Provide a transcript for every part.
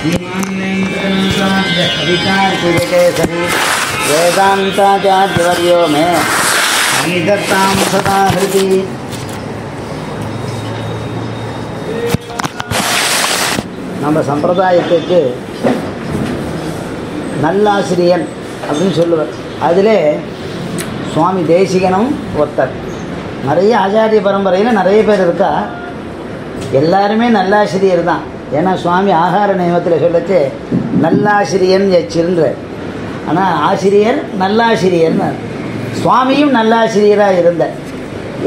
श्रीमान्वेङ्कटनाथार्यकवितार्किकेसरी वेदान्ताचार्यवर्यो मे सन्निधत्तां सदा हृदि நம்ம சம்பிரதாயத்துக்கு நல்லாசிரியன் அப்படின்னு சொல்லுவார் அதில் சுவாமி தேசிகனும் ஒருத்தர் நிறைய ஆச்சாரிய பரம்பரையில் நிறைய பேர் இருக்கா எல்லாருமே நல்லாசிரியர் தான் ஏன்னா சுவாமி ஆகார நியமத்தில் சொல்லச்சு நல்லாசிரியன் எச்சின்ற ஆனால் ஆசிரியர் நல்லாசிரியர்னு சுவாமியும் நல்லாசிரியராக இருந்த.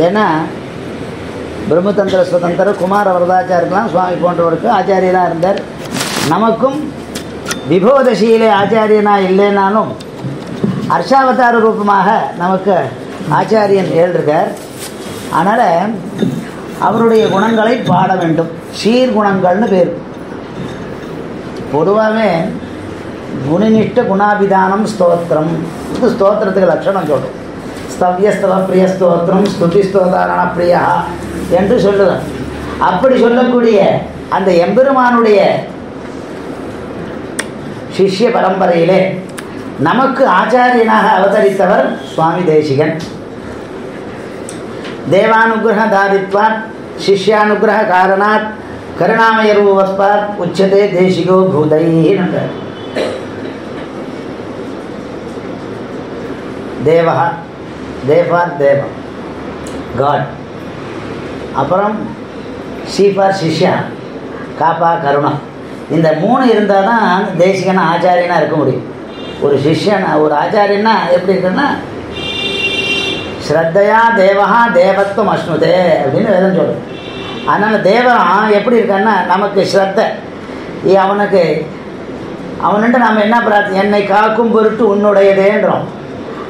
ஏன்னா பிரம்மதந்திர சுதந்திர குமார வரதாச்சாருக்கெல்லாம் சுவாமி போன்றவருக்கு ஆச்சாரியராக இருந்தார். நமக்கும் விபோதசியிலே ஆச்சாரியனாக இல்லைனாலும் அர்ஷாவதார ரூபமாக நமக்கு ஆச்சாரியன் ஏழ்ருக்கார் அதனால் அவருடைய குணங்களை பாட வேண்டும். சீர்குணங்கள்னு பேர். பொதுவாகவே குணினிஷ்ட குணாபிதானம் ஸ்தோத்திரம். இது ஸ்தோத்திரத்துக்கு லட்சணம் சொல்லும் ஸ்தவ்யஸ்தவ பிரிய ஸ்தோத்திரம் ஸ்துதி ஸ்தோதாரண பிரியா என்று சொல்லுவேன் அப்படி சொல்லக்கூடிய அந்த எம்பெருமானுடைய சிஷ்ய பரம்பரையிலே நமக்கு ஆச்சாரியனாக அவதரித்தவர் சுவாமி தேசிகன். தேவானுகிரக தாரித்வாத் சிஷ்யானுகிரக காரணாத் கருணாமயரூபத்வாத் உச்சதே தேசிகோ பூதைன்னு தேவா தேவார் தேவம் காட் அப்புறம் சீஃபார் சிஷ்யா காப்பா கருணா இந்த மூணு இருந்தால் தான் தேசிகனா ஆச்சாரியனாக இருக்க முடியும். ஒரு சிஷ்யன் ஒரு ஆச்சாரியன்னா எப்படி இருக்குன்னா ஸ்ரத்தையா தேவகா தேவத்துவம் அஸ்னுதே அப்படின்னு வேதம் சொல்லுது. அதனால் தேவன் எப்படி இருக்கான்னா நமக்கு ஸ்ரத்தை. அவனுக்கு அவன்கிட்ட நம்ம என்ன பிரார்த்தி என்னை காக்கும் பொருட்டு உன்னுடையதேன்றோம்.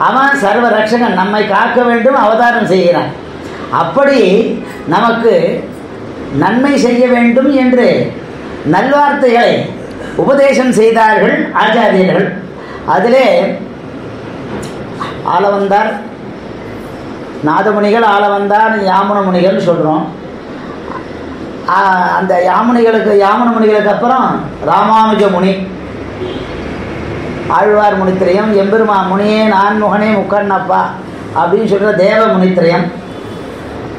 அவன் சர்வ ரட்சகன் நம்மை காக்க வேண்டும் அவதாரம் செய்கிறான். அப்படி நமக்கு நன்மை செய்ய வேண்டும் என்று நல்வார்த்தைகளை உபதேசம் செய்தார்கள் ஆச்சாரியர்கள். அதிலே ஆளவந்தார் நாதமுனிகள் ஆளவந்தார் யாமுன முனிகள்னு சொல்கிறோம் அந்த யாமுனிகளுக்கு யாமன முனிகளுக்கு அப்புறம் ராமானுஜ முனி. ஆழ்வார் முனித்திரையம் எம்பெருமா முனியே நான் முகனே முக்கண்ணப்பா அப்படின்னு சொல்கிற தேவ முனித்திரையம்.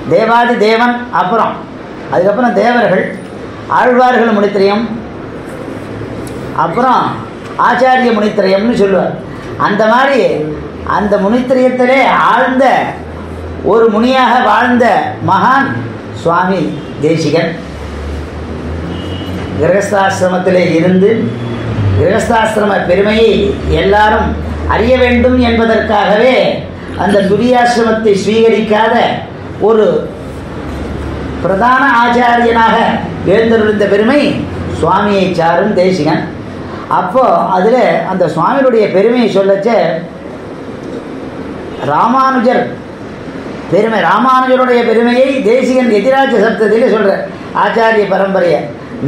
தேவாதி தேவன் அப்புறம். அதுக்கப்புறம் தேவர்கள் ஆழ்வார்கள் முனித்திரையம். அப்புறம் ஆச்சாரிய முனித்திரையம்னு சொல்லுவார். அந்த மாதிரி அந்த முனித்திரையத்திலே ஆழ்ந்த ஒரு முனியாக வாழ்ந்த மகான் சுவாமி தேசிகன். கிரகஸ்தாசிரமத்திலே இருந்து கிரகஸ்தாசிரம பெருமையை எல்லாரும் அறிய வேண்டும் என்பதற்காகவே அந்த துரியாசிரமத்தை சுவீகரிக்காத ஒரு பிரதான ஆச்சாரியனாக எழுந்தருளிந்த பெருமை சுவாமியை சாரும் தேசிகன். அப்போது அதில் அந்த சுவாமியுடைய பெருமையை சொல்லச்ச ராமானுஜர் பெருமை ராமானுஜருடைய பெருமையை தேசிகன் எதிராஜ சப்தத்திலே சொல்கிற ஆச்சாரிய பரம்பரையை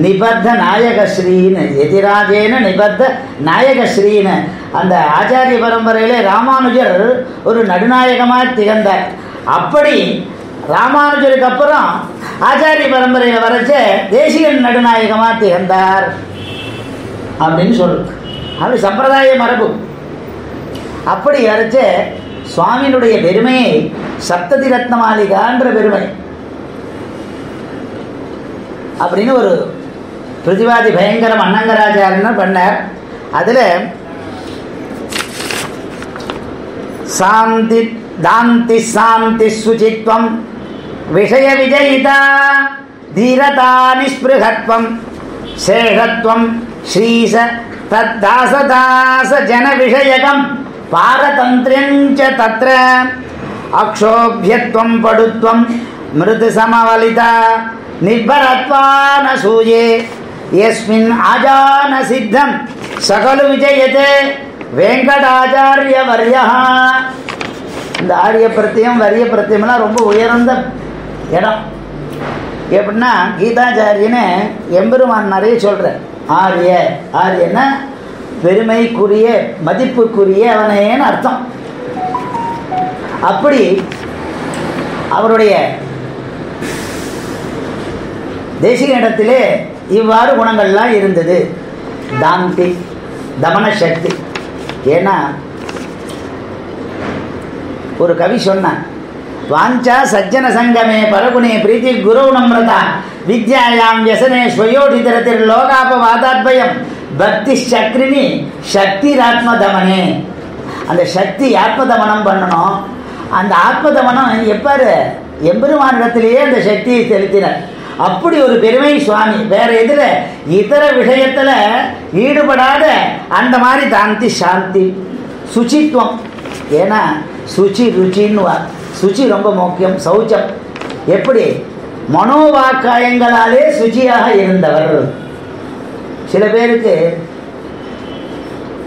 நிபத்த நாயகஸ்ரீன்னு எதிராஜேன நிபத்த நாயகஸ்ரீன்னு அந்த ஆச்சாரிய பரம்பரையிலே ராமானுஜர் ஒரு நடுநாயகமாக திகழ்ந்தார். அப்படி ராமானுஜருக்கு அப்புறம் ஆச்சாரிய பரம்பரையில் வரைச்ச தேசிகன் நடுநாயகமாக திகழ்ந்தார். அப்படின்னு சொல்லுது அப்படி சம்பிரதாய மரபு. அப்படி வரைச்ச சுவாமியினுடைய பெருமையை சப்ததி ரத்ன மாளிகான்ற பெருமை. அப்படின்னு ஒரு பிரதிவாதி பயங்கரம் அன்னங்கராச்சாரன்னு பண்ணார். அதில் சாந்தி தாந்தி சாந்தி சுச்சித்வம் விஷய விஜயிதா தீரதா நிஸ்பிருகத்வம் சேகத்வம் ஸ்ரீச தத்தாசதாச ஜன விஷயகம் பாரதந்திரியஞ்ச தத்ர. அக்ஷோபியத்வம் படுத்வம் மிருது சமவலிதா நிர்பரத்வான சூயே எஸ்மின் ஆஜான சித்தம் சகலு விஜயதே வெங்கடாச்சாரிய வரியா இந்த ஆரிய பிரத்தியம் வரிய பிரத்தியம்லாம் ரொம்ப உயர்ந்த இடம். எப்படின்னா கீதாச்சாரியன்னு எம்பெருமான் நிறைய சொல்கிறேன் ஆரிய ஆரியன்னா பெருமைக்குரிய மதிப்புக்குரிய அவனேன்னு அர்த்தம். அப்படி அவருடைய தேசிக இடத்திலே இவ்வாறு குணங்கள்லாம் இருந்தது. தாந்தி தமன சக்தி ஏன்னா ஒரு கவி சொன்னான் வாஞ்சா சஜ்ஜன சங்கமே பரகுணே பிரீத்தி குரு நம்ரதா. வித்யாயாம் வியசனே ஸ்வயோடிதரத்தில் லோகாபவாதாத்பயம். பக்தி சக்ரினி சக்தி ஆத்மதமனே அந்த சக்தி ஆத்மதமனம் பண்ணணும். அந்த ஆத்மதமனம் எப்பாரு? எம்பெருமானிடத்திலேயே அந்த சக்தியை செலுத்தினார். அப்படி ஒரு பெருமை சுவாமி வேற எதுல? இதர விஷயத்துல ஈடுபடாத அந்த மாதிரி தாந்தி சாந்தி சுச்சித்துவம் ஏன்னா சுச்சி ருச்சின்னு வா சுச்சி ரொம்ப முக்கியம் சௌச்சம். எப்படி? மனோவாக்காயங்களாலே சுச்சியாக இருந்தவர். சில பேருக்கு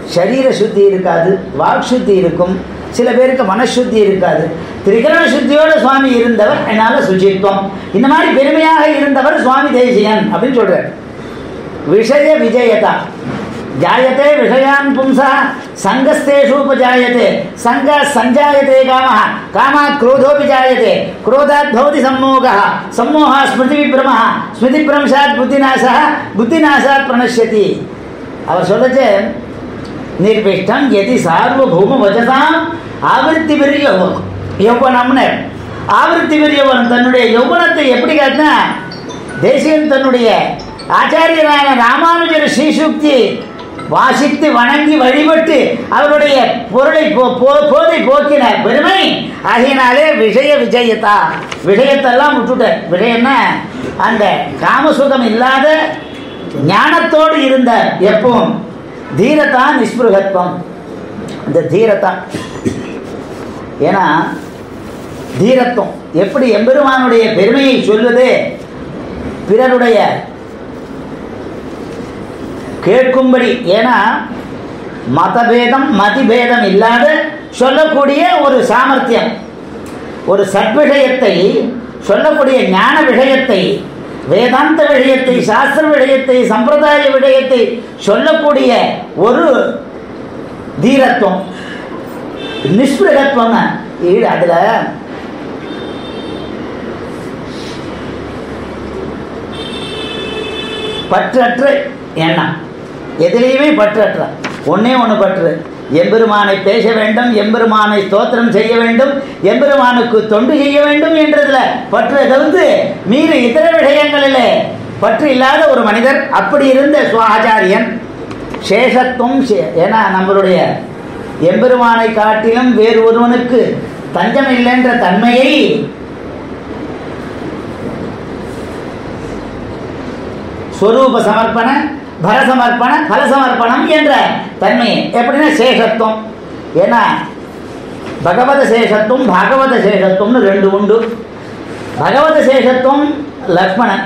சரீர சுத்தி இருக்காது வாக் சுத்தி இருக்கும். சில பேருக்கு மனசுத்தி இருக்காது. திரிகரண சுத்தியோட சுவாமி இருந்தவர் என்னால் சுஜித்வம் இந்த மாதிரி பெருமையாக இருந்தவர் சுவாமி தேசியன் அப்படின்னு சொல்றார். விஷய விஜயதா. ஜாயத்தே விஷயான் பும்சா சங்கஸ்தேஷு உபஜாயத்தே சங்க சஞ்சாயத்தே காம காமா குரோதோபி ஜாயத்தே குரோதாத் பவதி சம்மோக சம்மோக ஸ்மிருதி விப்ரம ஸ்மிருதி பிரம்சாத் புத்திநாசா புத்திநாசாத் பிரணஷ்யதி அவர் சொல்றது நிர்விஷ்டம் எதி சார்வபௌம வஜதாம். ஆவர்த்தி பெரிய யௌவனம்னு. ஆவர்த்தி பெரியவன் தன்னுடைய யௌவனத்தை எப்படி காட்டினா தேசியன் தன்னுடைய ஆச்சாரியரான ராமானுஜர் ஸ்ரீசுக்தி வாசித்து வணங்கி வழிபட்டு அவருடைய பொருளை போ- போ- போதை போக்கின பெருமை. ஆகையினாலே விஷய விஜயத்தா. விஷயத்தெல்லாம் விட்டுட்டார் விஷயம்னா அந்த காமசுகம் இல்லாத ஞானத்தோடு இருந்த எப்பவும் தீரத்தா நிஸ்பிருகத்துவம் இந்த தீரத்தா. ஏன்னா தீரத்துவம். எப்படி எம்பெருமானுடைய பெருமையை சொல்வது பிறருடைய கேட்கும்படி. ஏன்னா மதபேதம் மதிபேதம் இல்லாத சொல்லக்கூடிய ஒரு சாமர்த்தியம். ஒரு சத்விஷயத்தை சொல்லக்கூடிய ஞான விஷயத்தை வேதாந்த விடயத்தை சாஸ்திர விடயத்தை சம்பிரதாய விடயத்தை சொல்லக்கூடிய ஒரு தீரத்துவம். நிஸ்பிருகத்துவம் அதுல அதில் பற்றற்ற எண்ணம். எதிலையுமே பற்றற்ற. ஒண்ணே ஒன்று பற்று. எம்பெருமானை பேச வேண்டும் எம்பெருமானை ஸ்தோத்திரம் செய்ய வேண்டும் எம்பெருமானுக்கு தொண்டு செய்ய வேண்டும் என்றதுல பற்று தவிர்த்து மீறு இதர விஷயங்களிலே பற்று இல்லாத ஒரு மனிதர் அப்படி இருந்த ஆச்சாரியன் சேஷத்துவம் ஏன்னா நம்மளுடைய எம்பெருமானை காட்டிலும் வேறு ஒருவனுக்கு தஞ்சம் இல்லைன்ற தன்மையை ஸ்வரூப சமர்ப்பண பர பலசமர்ப்பணம் என்ற தன்மை எப்படின்னா சேஷத்துவம். ஏன்னா பகவத சேஷத்துவம் பாகவத சேஷத்துவம்னு ரெண்டு உண்டு. பகவத சேஷத்துவம் லக்ஷ்மணன்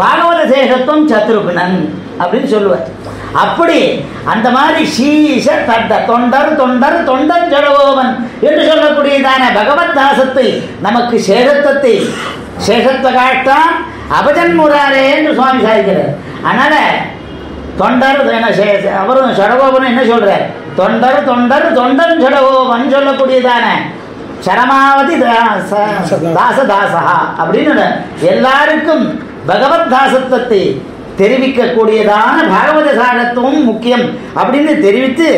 பாகவத சேஷத்துவம் சத்ருகுணன் அப்படின்னு சொல்லுவார். அப்படி அந்த மாதிரி சீச தத்த தொண்டர் தொண்டர் தொண்டன் ஜடவோவன் என்று சொல்லக்கூடியதான பகவத் தாசத்தை நமக்கு சேஷத்துவத்தை சேஷத்துவ காட்டான் அபஜன்முறாரே என்று சுவாமி சாதிக்கிறார். அதனால் தொண்டர் என்ன அவரும் சடகோபன் என்ன சொல்றார்? தொண்டர் தொண்டர் தொண்டன் சடகோபன் சொல்லக்கூடியதான. சரமாவதி தாச தாசா அப்படின்னு எல்லாருக்கும் பகவத் தாசத்துவத்தை தெரிவிக்கக்கூடியதான பாகவத சாரத்துவம் முக்கியம் அப்படின்னு தெரிவித்து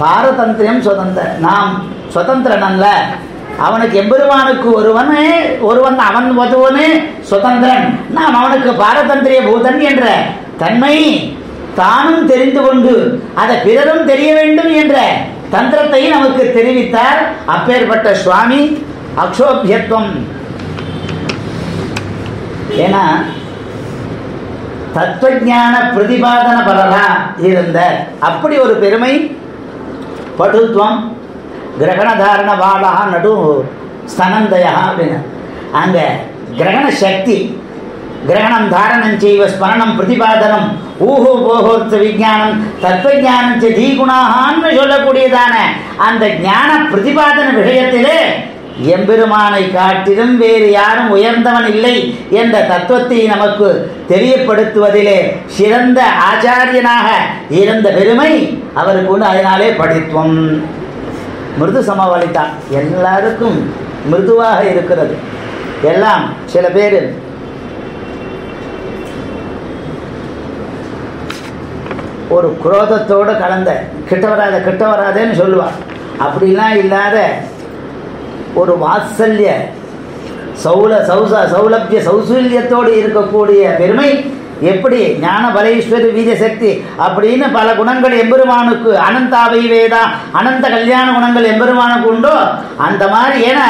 பாரதந்திரியம் சுதந்திர நாம் சுதந்திரன் அல்ல. அவனுக்கு எம்பெருமானுக்கு ஒருவனே ஒருவன் அவன் ஒருவனே சுதந்திரன். நாம் அவனுக்கு பாரதந்திரிய பூதன் என்ற தன்மை தானும் தெரிந்து கொண்டு அதை பிறரும் தெரிய வேண்டும் என்ற தந்திரத்தை நமக்கு தெரிவித்தார். அப்பேற்பட்ட சுவாமி அக்ஷோபியத்துவம். ஏன்னா தத்துவஞான பிரதிபாதன பலரா இருந்த அப்படி ஒரு பெருமை படுத்துவம் கிரகணதாரண வாழா நடு ஸ்தனந்தயா அப்படின்னு. அங்கே கிரகண சக்தி கிரகணம் தாரணம் செய்வ ஸ்மரணம் பிரதிபாதனம் ஊஹோ போகோர்த்த விஜானம் தத்துவஞானம் தீகுணாகான்னு சொல்லக்கூடியதான அந்த ஞான பிரதிபாதன விஷயத்திலே எம்பெருமானை காட்டிலும் வேறு யாரும் உயர்ந்தவன் இல்லை என்ற தத்துவத்தை நமக்கு தெரியப்படுத்துவதிலே சிறந்த ஆச்சாரியனாக இருந்த பெருமை அவருக்கு உண்டு. அதனாலே படித்துவம். மிருது சமவளித்தான். எல்லாருக்கும் மிருதுவாக இருக்கிறது. எல்லாம் சில பேர் ஒரு குரோதத்தோடு கலந்த கிட்ட வராத கிட்ட வராதேன்னு சொல்லுவாள் அப்படிலாம் இல்லாத ஒரு வாத்சல்ய சௌல சௌச சௌலபிய சௌசல்யத்தோடு இருக்கக்கூடிய பெருமை எப்படி? ஞான பலேஸ்வரி வீரசக்தி அப்படின்னு பல குணங்கள் எம்பெருமானுக்கு அனந்தாவை வேதா அனந்த கல்யாண குணங்கள் எம்பெருமானுக்கு உண்டோ? அந்த மாதிரி. ஏன்னா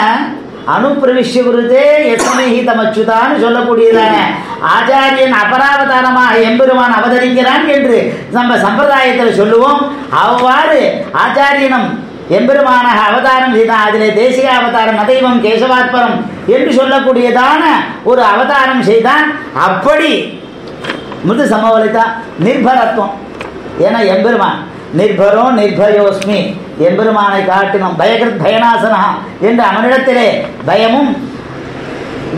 அனுப்பிரவிஷ்ய குருதே எத்தனைஹி தமச்சுதான்னு சொல்லக்கூடியதான ஆச்சாரியன் அபராவதாரமாக எம்பெருமான் அவதரிக்கிறான் என்று நம்ம சம்பிரதாயத்தில் சொல்லுவோம். அவ்வாறு ஆச்சாரியனும் எம்பெருமானாக அவதாரம் செய்தான் அதிலே தேசிக அவதாரம் அதெய்வம் கேசவாத்பரம் என்று சொல்லக்கூடியதான ஒரு அவதாரம் செய்தான். அப்படி மிருது சமவலிதா நிர்பரத்துவம். ஏன்னா எம்பெருமான் நிர்பரோ நிர்பயோஸ்மி. எம்பெருமானை காட்டினோம். பயகிருத் பயனாசனா என்று அவனிடத்திலே பயமும்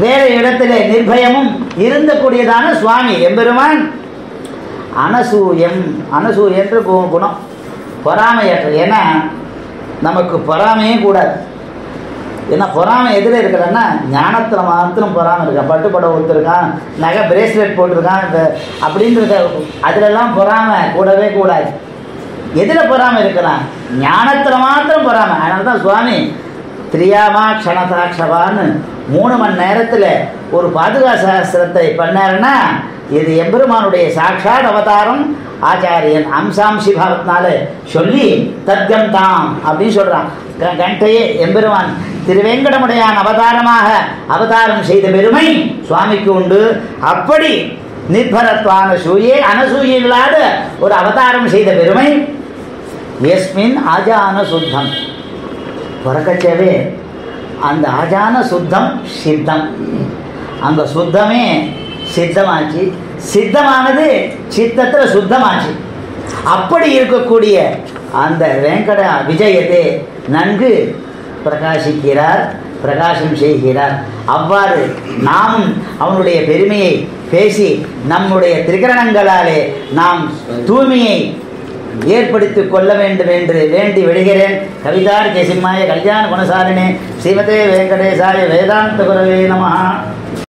வேறு இடத்திலே நிர்பயமும் இருந்தக்கூடியதான சுவாமி. எம்பெருமான் அனசூயம் அனசூ என்று குணம். பொறாமையற்ற. ஏன்னா நமக்கு பொறாமையே கூடாது. ஏன்னா பொறாமை எதில் இருக்கிறன்னா ஞானத்தில் மாத்திரம் பொறாமை இருக்கா. பட்டுப்படம் ஒருத்தருக்கான் நகை பிரேஸ்லெட் போட்டிருக்கான் இந்த அப்படின்றத அதிலெல்லாம் பொறாமை கூடவே கூடாது. எதில் பொறாமல் இருக்கிறான் ஞானத்தில் மாத்திரம் பொறாமல் அதனால தான் சுவாமி திரியாமா க்ஷணதாட்சவான்னு மூணு மணி நேரத்தில் ஒரு பாதுகா சாஸ்திரத்தை பண்ணாருன்னா இது எம்பெருமானுடைய சாட்சாத் அவதாரம் ஆச்சாரியன் அம்சாம்சி பாவத்தினால சொல்லி தத்கம் தாம் அப்படின்னு சொல்கிறான் க- கண்டையே எம்பெருமான் திருவேங்கடமுடையான் அவதாரமாக அவதாரம் செய்த பெருமை சுவாமிக்கு உண்டு. அப்படி நிர்பரத்வான சூயே அனசூயில்லாத ஒரு அவதாரம் செய்த பெருமை எஸ்மின் ஆஜான சுத்தம். பிறக்கச்சவே அந்த அஜான சுத்தம் சித்தம். அந்த சுத்தமே சித்தமாச்சு. சித்தமானது சித்தத்தில் சுத்தமாச்சு. அப்படி இருக்கக்கூடிய அந்த வெங்கட விஜயத்தை நன்கு பிரகாசிக்கிறார் பிரகாசம் செய்கிறார். அவ்வாறு நாம் அவனுடைய பெருமையை பேசி நம்முடைய திரிகரணங்களாலே நாம் தூய்மையை ஏற்படுத்திக் கொள்ள வேண்டும் என்று வேண்டி விடுகிறேன். கவிதார் ஜெயசிம்மாய கல்யாண குணசாலினே ஸ்ரீமதே வெங்கடேசாய வேதாந்த குரவே நமஹா